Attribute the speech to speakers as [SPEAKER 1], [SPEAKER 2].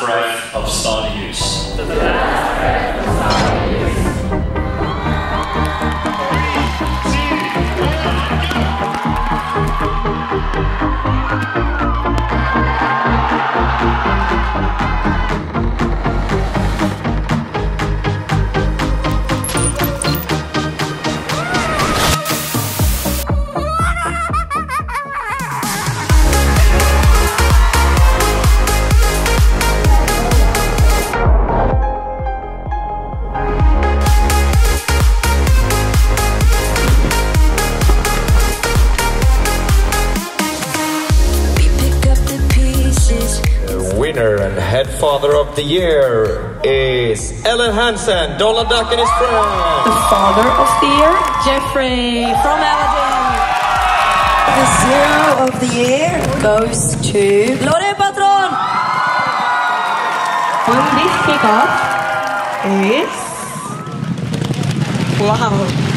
[SPEAKER 1] the last breath of study use.
[SPEAKER 2] Winner and head father of the year is Ellen Hansen, Donald Duck and his friends.
[SPEAKER 3] The father of the year, Jeffrey from Aladdin.
[SPEAKER 4] The zero of the year goes to
[SPEAKER 3] Lore Patron. On this kickoff is wow.